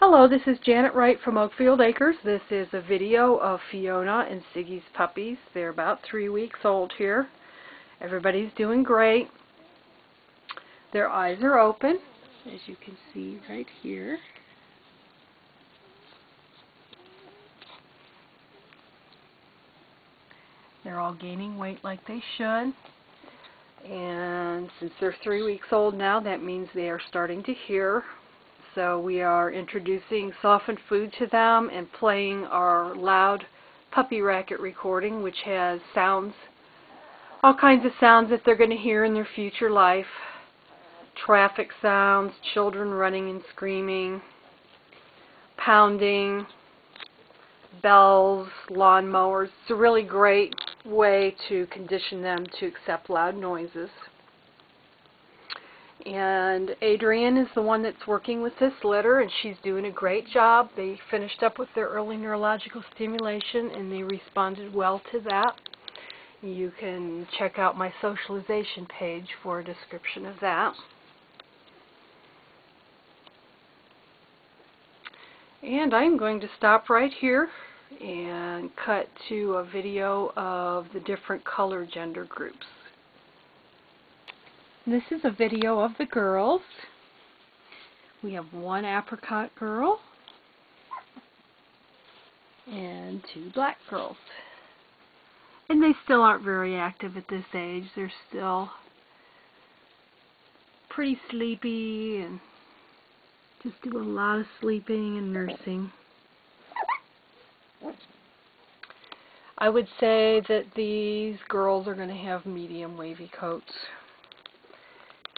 Hello, this is Janet Wright from Okefeild Acres. This is a video of Fiona and Siggy's puppies. They're about three weeks old here. Everybody's doing great. Their eyes are open, as you can see right here. They're all gaining weight like they should. And since they're three weeks old now, that means they are starting to hear so we are introducing softened food to them and playing our loud puppy racket recording, which has sounds, all kinds of sounds that they're going to hear in their future life. Traffic sounds, children running and screaming, pounding, bells, lawn mowers. It's a really great way to condition them to accept loud noises. And Adrienne is the one that's working with this litter, and she's doing a great job. They finished up with their early neurological stimulation, and they responded well to that. You can check out my socialization page for a description of that. And I'm going to stop right here and cut to a video of the different color gender groups. This is a video of the girls. We have one apricot girl and two black girls. And they still aren't very active at this age. They're still pretty sleepy and just do a lot of sleeping and nursing. I would say that these girls are going to have medium wavy coats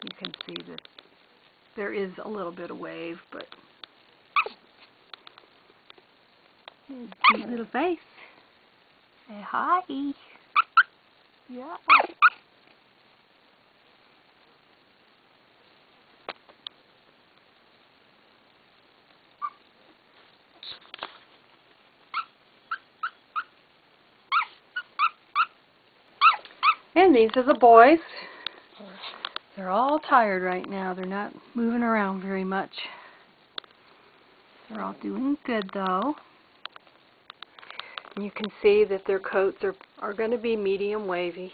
you can see that there is a little bit of wave, but cute little face. Say hi. Yeah. And these are the boys. They're all tired right now. They're not moving around very much. They're all doing good though. You can see that their coats are, are going to be medium wavy.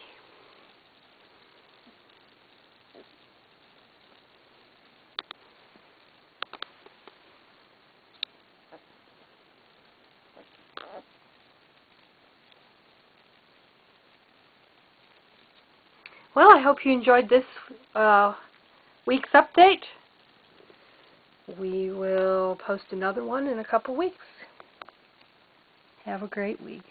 Well, I hope you enjoyed this uh, week's update. We will post another one in a couple weeks. Have a great week.